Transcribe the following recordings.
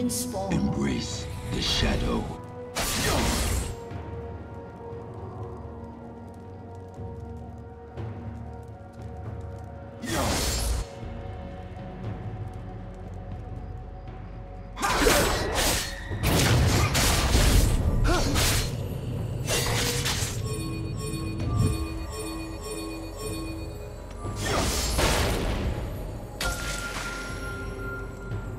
Embrace the shadow.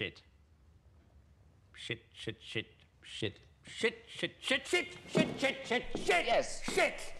shit. Shit, shit, shit, shit. Shit, shit, shit, shit, shit, shit, shit, shit. Yes. Shit.